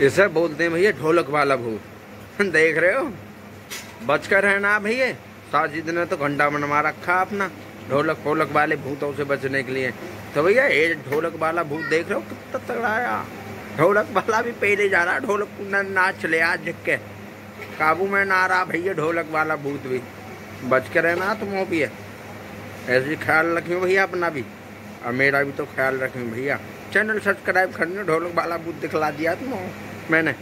इसे बोलते हैं भैया ढोलक वाला भूत देख रहे हो? बच कर रहना भैया? साजिद ने तो घंटा बनवा रखा अपना, ढोलक फोलक वाले भूतों से बचने के लिए। तो भैया, ये ढोलक वाला भूत देख रहे हो, कितना तगड़ा आया ढोलक वाला भी पहले जा रहा, ढोलक नाच ले आज झक्के काबू में ना रहा भैया ढोलक वाला भूत भी। बच के रहना तुम है ऐसे ख्याल रखियो भैया अपना भी। और मेरा भी तो ख्याल रखियो भैया। चैनल सब्सक्राइब करने, ढोलक वाला भूत दिखला दिया तुम। men này.